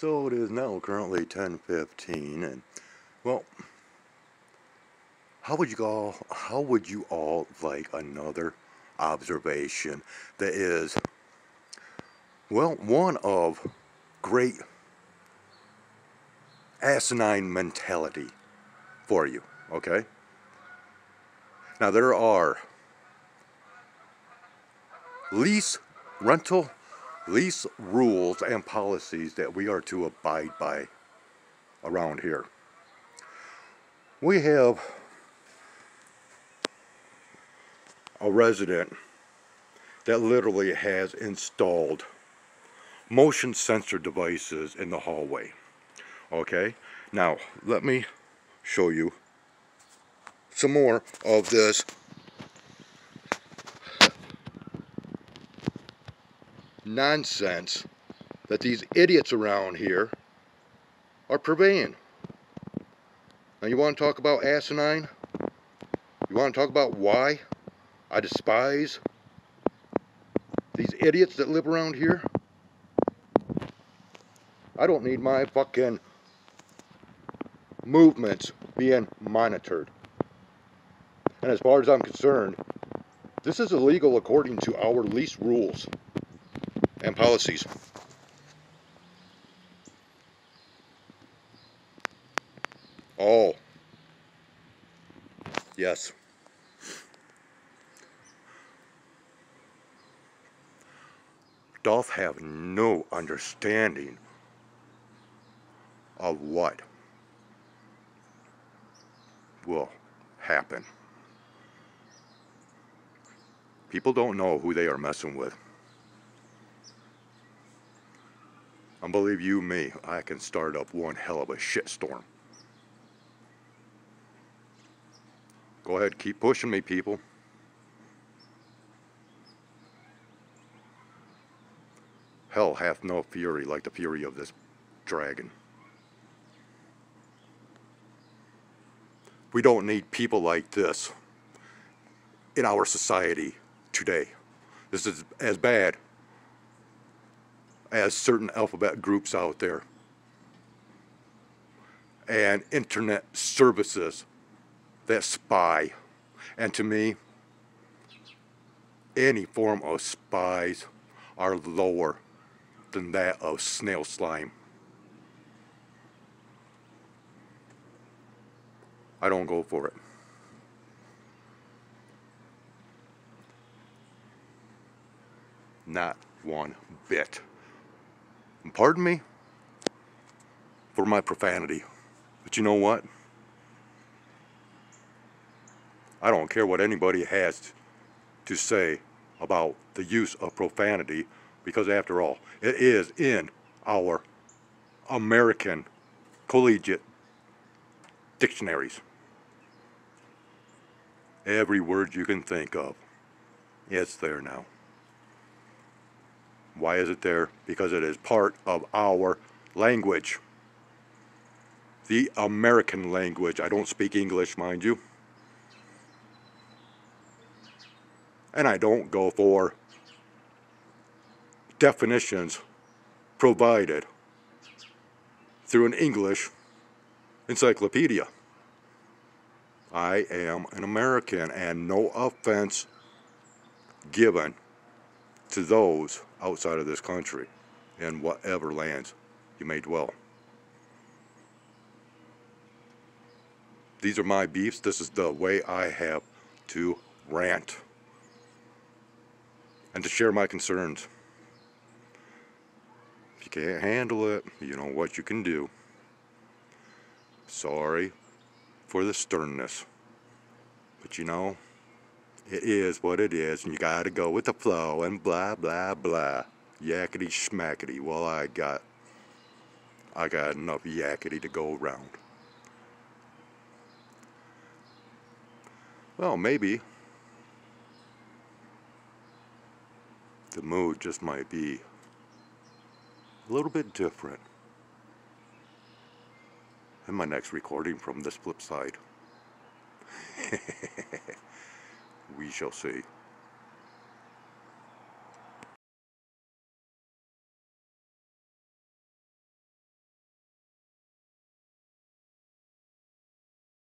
So it is now currently 10:15 and well how would you all how would you all like another observation that is well one of great asinine mentality for you, okay? Now there are lease rental lease rules and policies that we are to abide by around here. We have a resident that literally has installed motion sensor devices in the hallway. Okay, now let me show you some more of this nonsense that these idiots around here are purveying. Now you want to talk about asinine? You want to talk about why I despise these idiots that live around here? I don't need my fucking movements being monitored. And as far as I'm concerned, this is illegal according to our lease rules and policies. Oh. Yes. Doth have no understanding of what will happen. People don't know who they are messing with. And believe you me, I can start up one hell of a shitstorm. Go ahead, keep pushing me, people. Hell hath no fury like the fury of this dragon. We don't need people like this in our society today. This is as bad as certain alphabet groups out there and internet services that spy. And to me, any form of spies are lower than that of snail slime. I don't go for it. Not one bit. And pardon me for my profanity, but you know what? I don't care what anybody has to say about the use of profanity because after all, it is in our American collegiate dictionaries. Every word you can think of, it's there now. Why is it there? Because it is part of our language. The American language. I don't speak English, mind you. And I don't go for definitions provided through an English encyclopedia. I am an American and no offense given to those outside of this country in whatever lands you may dwell. These are my beefs. This is the way I have to rant and to share my concerns. If you can't handle it, you know what you can do. Sorry for the sternness. But you know, it is what it is, and you gotta go with the flow and blah blah blah. Yakety schmackety. Well, I got, I got enough yakety to go around. Well, maybe the mood just might be a little bit different in my next recording from this flip side. we shall see.